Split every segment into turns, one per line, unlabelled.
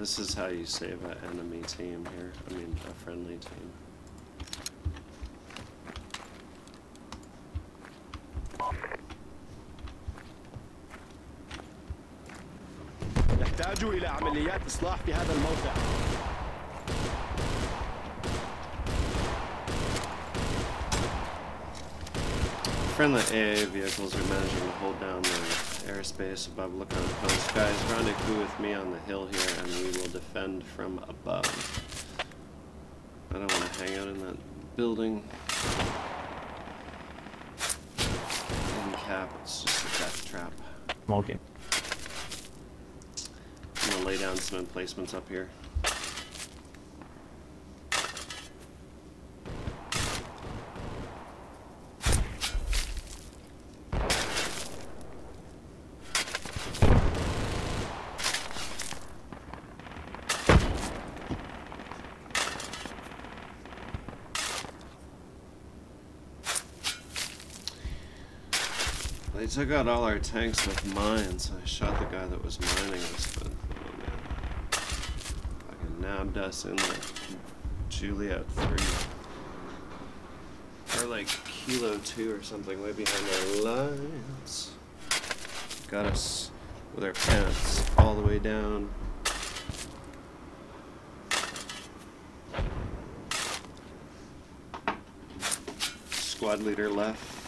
This is how you save an enemy team here. I mean, a friendly team.
يحتاج إلى عمليات إصلاح في هذا الموقع
Friendly AA vehicles are managing to hold down the airspace above lookout post. Guys, rendezvous with me on the hill here and we will defend from above. I don't want to hang out in that building. In cap, it's just a death trap.
Smoking.
I'm gonna lay down some emplacements up here. They took out all our tanks with mines. I shot the guy that was mining us, but oh man. Fucking nabbed us in like Juliet 3. Or like Kilo 2 or something way behind our lines. Got us with our pants all the way down. Squad leader left.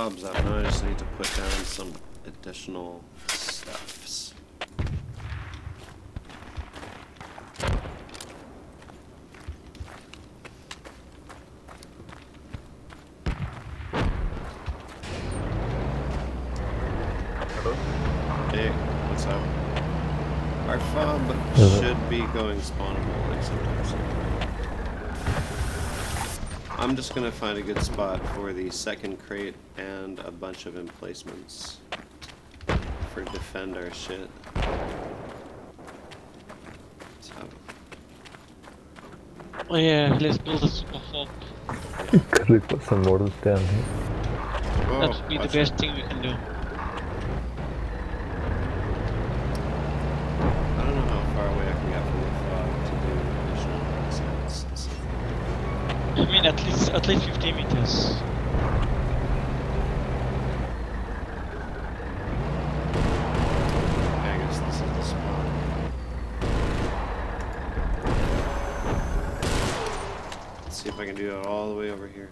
Alright, Fob's up. Now I just need to put down some additional stuffs. Hey, what's up? Our fob should be going spawnable like sometime soon. I'm just gonna find a good spot for the second crate and a bunch of emplacements for defend our shit. So,
Oh yeah, let's build a super hub.
Could we put some mortars down here?
whoa,
that would be the best
it.
thing we can do.
I don't know how far away I can get from the fob to do additional assets.
I mean, at least at least 50 meters.
I guess this is the spot. Let's see if I can do it all the way over here.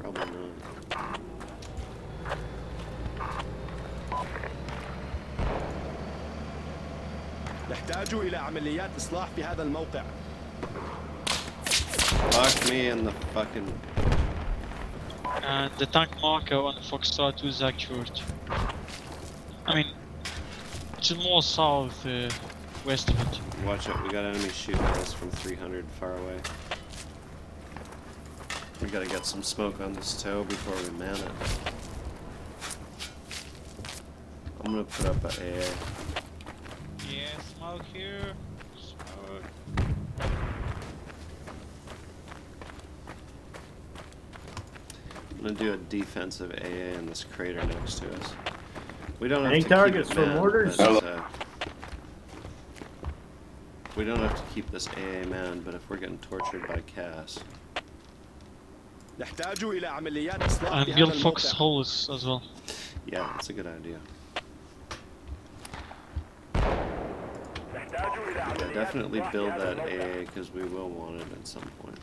Probably not.
نحتاج إلى عمليات إصلاح في هذا الموقع.
Fuck me and the fucking.
And the tank marker on Fox Foxtrot 2 is accurate. I mean, it's more south uh, west of it.
Watch out, we got enemy shooting us from 300 far away. We gotta get some smoke on this TOW before we man it. I'm gonna put up an AA.
Yeah, smoke here. Smoke.
I'm gonna do a defensive AA in this crater next to us. We don't have
Any
to
targets
keep
for mortars?
Uh, we don't have to keep this AA man, but if we're getting tortured by
CAS.
And build foxholes as well.
Yeah, that's a good idea. Yeah,
عمليات
definitely
إصلاح في
build
هذا
that
الموقع.
AA because we will want it at some point.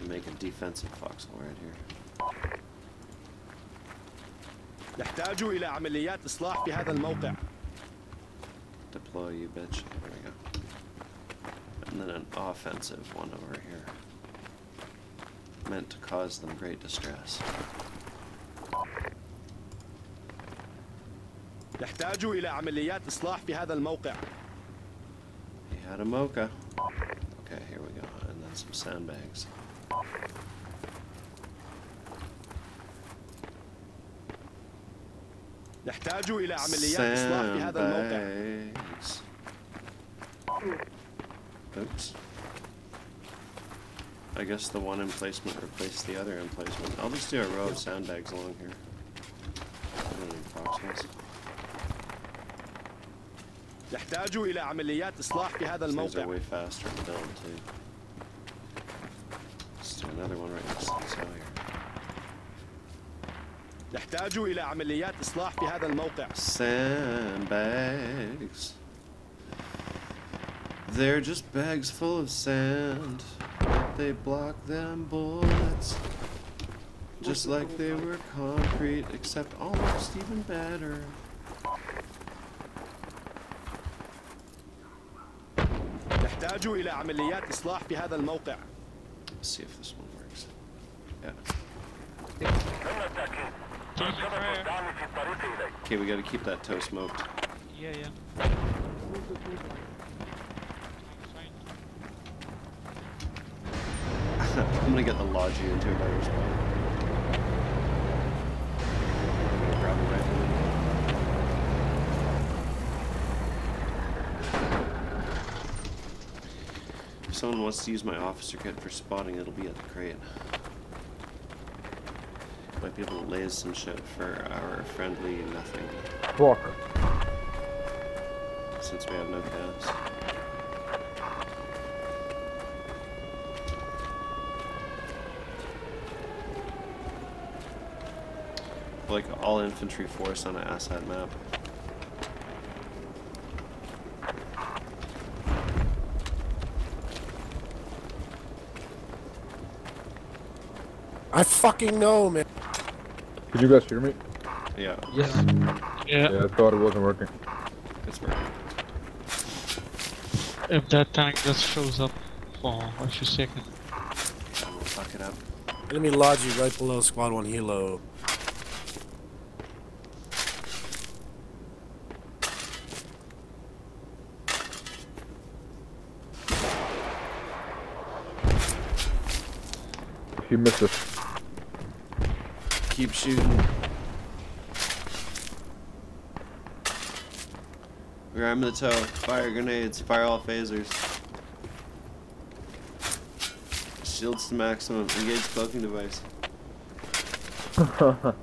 And make a defensive foxhole right here.
يحتاج إلى عمليات إصلاح في هذا الموقع
Deploy you, bitch. There we go. And then an offensive one over here. Meant to cause them great distress.
يحتاج إلى عمليات إصلاح في هذا الموقع
He had a mocha. Okay, here we go. And then some sandbags.
يحتاج إلى عمليات إصلاح في هذا الموقع
Sandbags. Oops. I guess the one emplacement replaced the other emplacement. I'll just do a row of sandbags along here.
يحتاج إلى عمليات إصلاح في هذا
These things are
الموقع
way faster to build too. Let's do another one right next to this out here.
يحتاج إلى عمليات إصلاح في هذا الموقع
Sandbags. They're just bags full of sand. But they block them bullets. Just like they were concrete, except almost even better.
يحتاج إلى عمليات إصلاح في هذا الموقع.
Let's see if this one works. Yeah. Okay, we gotta keep that TOW smoked.
Yeah, yeah.
I'm gonna get the Logi into a better spot. Someone wants to use my officer kit for spotting, it'll be at the crate. Might be able to laze some shit for our friendly nothing,
Fuck.
since we have no gas. Like all infantry force on an asset map.
I fucking know, man.
Could you guys hear me?
Yeah,
Yeah.
Yeah, I thought it wasn't working.
it's working.
If that tank just shows up for a few seconds.
I will fuck it up.
Enemy logic right below squad one helo.
He missed us.
Keep shooting. Ram the TOW. Fire grenades. Fire all phasers. Shields to maximum. Engage cloaking device.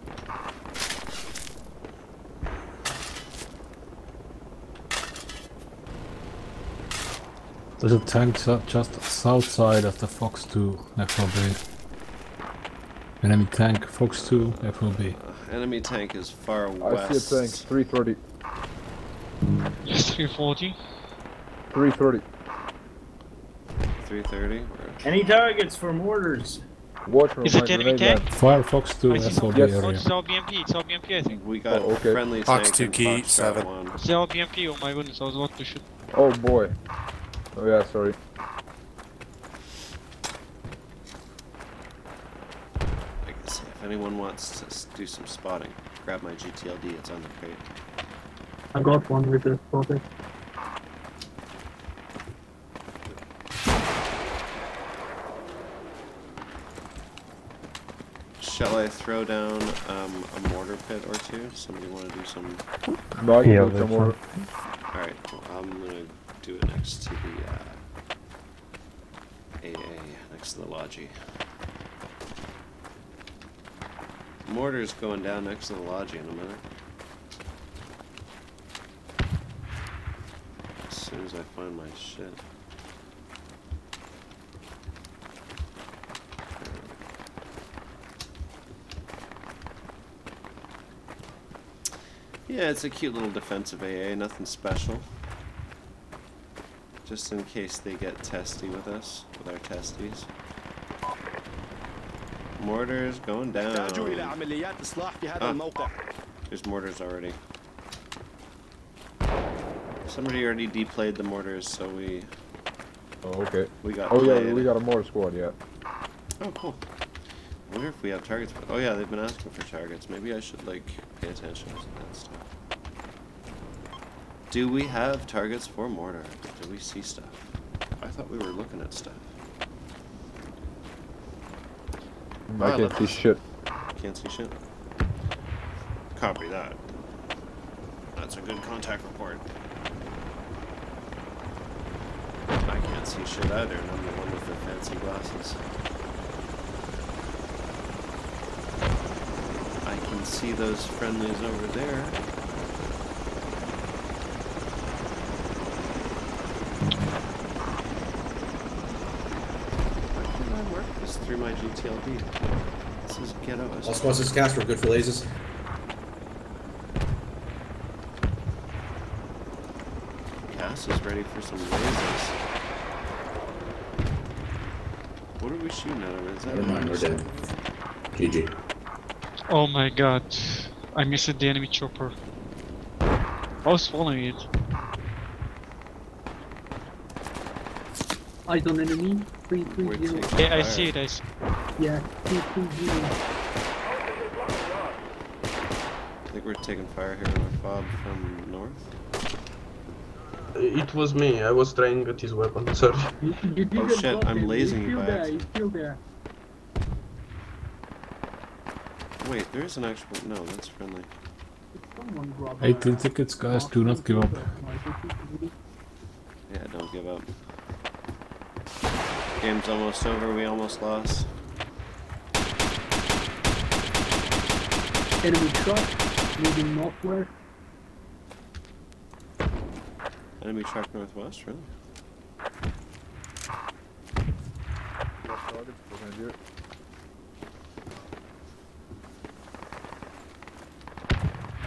There's a tank su- just south side of the Fox 2 FOB. Enemy tank, Fox 2 FOB.
Enemy tank is far west.
I
west.
see a tank. 330.
340.
330.
330.
Any targets for mortars?
Watch for
Is
my
it enemy tank?
gun.
Fire Fox 2
I see
FOB
some-
Yes.
Oh, it's our BMP, it's our BMP I think.
We got
Oh, okay.
friendly
Fox
tank
two key,
Foxtrot
seven.
one.
It's our BMP, oh my goodness, I was about to shoot.
Oh boy. Oh yeah, sorry.
I guess if anyone wants to do some spotting, grab my GTLD. It's on the crate.
I got one with the spotter.
Shall I throw down um, a mortar pit or two? Somebody want to do some?
No,
Yeah,
do some more.
All right, well, I'm gonna do it next to the uh, AA, next to the Logi. Mortar's going down next to the lodge in a minute. As soon as I find my shit. Yeah, it's a cute little defensive AA, nothing special. Just in case they get testy with us, with our testes. Mortars going
يحتاج إلى
down.
عمليات إصلاح في هذا
آه.
الموقع
There's mortars already. Somebody already deplayed the mortars, so we
Oh, okay.
we got.
Oh yeah,
played.
we got a mortar squad, yeah.
Oh, cool. I wonder if we have targets. For, oh yeah, they've been asking for targets. Maybe I should like pay attention to that stuff. Do we have targets for mortar? Do we see stuff? I thought we were looking at stuff.
I can't see shit.
Can't see shit. Copy that. That's a good contact report. I can't see shit either, and I'm the one with the fancy glasses. I can see those friendlies over there. Why can't I mark this through my GTLD? This is ghetto as
All squads is cast. We're good for lasers.
CAS is ready for some lasers. What are we shooting at him? Is that
Never mind. We're dead. GG.
Oh my god. I missed the enemy chopper. I was following it.
Eyes on enemy.
We're
330.
Yeah, I see it, I see
Yeah, 330.
I think we're taking fire here on our fob from north.
It was me, I was trying at his weapon, sorry.
You, you
Oh, shit, I'm
him.
lasing you
still
by
there.
accident.
He's still there.
Wait, there is an actual. No, that's friendly.
Someone grab
18 tickets, guys, do not give up.
Yeah, don't give up. Game's almost over. We almost lost.
Enemy truck moving northward.
Enemy truck northwest, really?
Last target, behind here.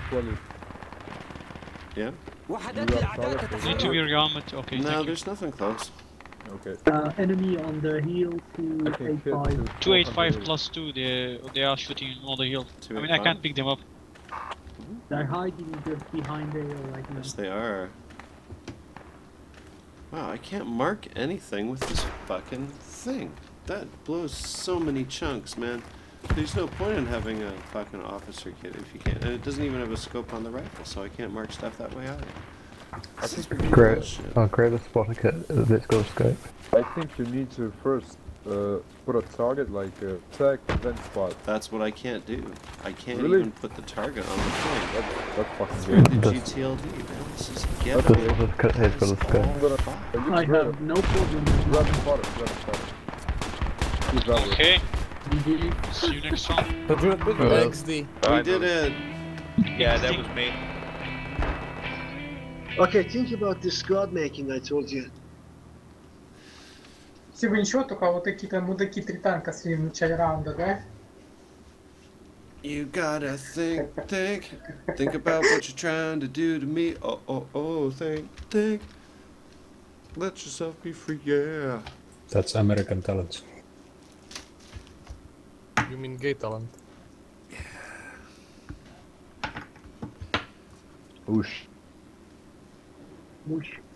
Squad is-
Yeah.
you have target?
Need to be rearmed. Okay,
No, there's nothing close.
Okay.
Uh, enemy on the hill
I
285.
to
285 plus 2, they, they are shooting on the hill. I mean, I can't pick them up.
They're hiding just behind there right now.
Yes, they are. Wow, I can't mark anything with this fucking thing. That blows so many chunks, man. There's no point in having a fucking officer kit if you can't. And it doesn't even have a scope on the rifle, so I can't mark stuff that way either. This is
Great.
bullshit.
I'll create a spotter kit that's got a scope.
I think you need to first uh, put a target like a tag, then spot.
That's what I can't do. I can't
Really?
even put the target on the thing.
That's, that's fucking
Through
good.
the
Does-
GTLD, man. This is
That's
ghetto.
This spotter kit has got a
It's
scope.
I'm gonna. It
I have no problem with
Grab
that.
the spotter, grab the spotter. Use that way.
Okay, see you next round.
XD.
We did it.
Yeah, that was me.
Okay, think about the squad making I told you.
Всего ничего, только вот какие-то мудаки три танка слили в начале раунда, да?
You gotta think, think, think about what you're trying to do to me. Oh, oh, oh, think, think. Let yourself be free, yeah.
That's American talent.
You mean gay talent?
Oosh.
muito.